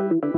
Audio